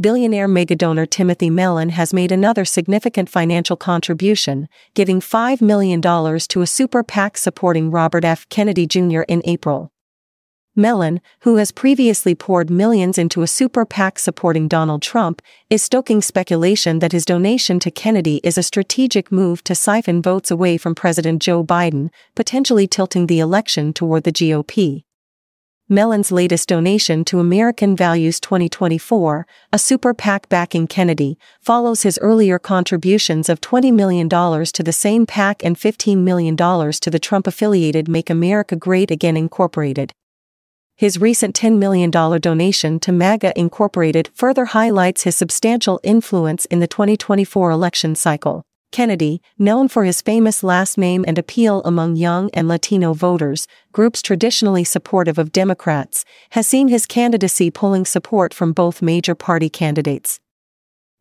billionaire megadonor Timothy Mellon has made another significant financial contribution, giving $5 million to a super PAC supporting Robert F. Kennedy Jr. in April. Mellon, who has previously poured millions into a super PAC supporting Donald Trump, is stoking speculation that his donation to Kennedy is a strategic move to siphon votes away from President Joe Biden, potentially tilting the election toward the GOP. Mellon's latest donation to American Values 2024, a super PAC backing Kennedy, follows his earlier contributions of $20 million to the same PAC and $15 million to the Trump affiliated Make America Great Again Incorporated. His recent $10 million donation to MAGA Incorporated further highlights his substantial influence in the 2024 election cycle. Kennedy, known for his famous last name and appeal among young and Latino voters, groups traditionally supportive of Democrats, has seen his candidacy pulling support from both major party candidates.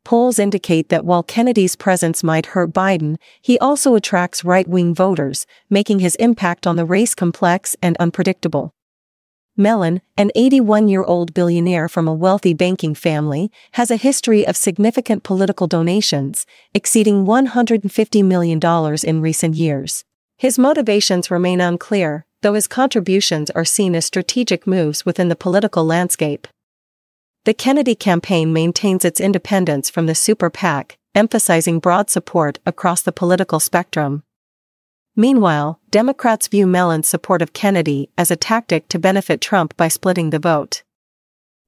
Polls indicate that while Kennedy's presence might hurt Biden, he also attracts right wing voters, making his impact on the race complex and unpredictable. Mellon, an 81 year old billionaire from a wealthy banking family, has a history of significant political donations, exceeding $150 million in recent years. His motivations remain unclear, though his contributions are seen as strategic moves within the political landscape. The Kennedy campaign maintains its independence from the super PAC, emphasizing broad support across the political spectrum. Meanwhile, Democrats view Mellon's support of Kennedy as a tactic to benefit Trump by splitting the vote.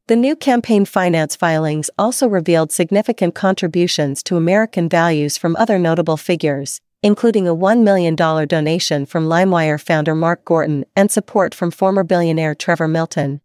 The new campaign finance filings also revealed significant contributions to American values from other notable figures, including a $1 million donation from LimeWire founder Mark Gorton and support from former billionaire Trevor Milton.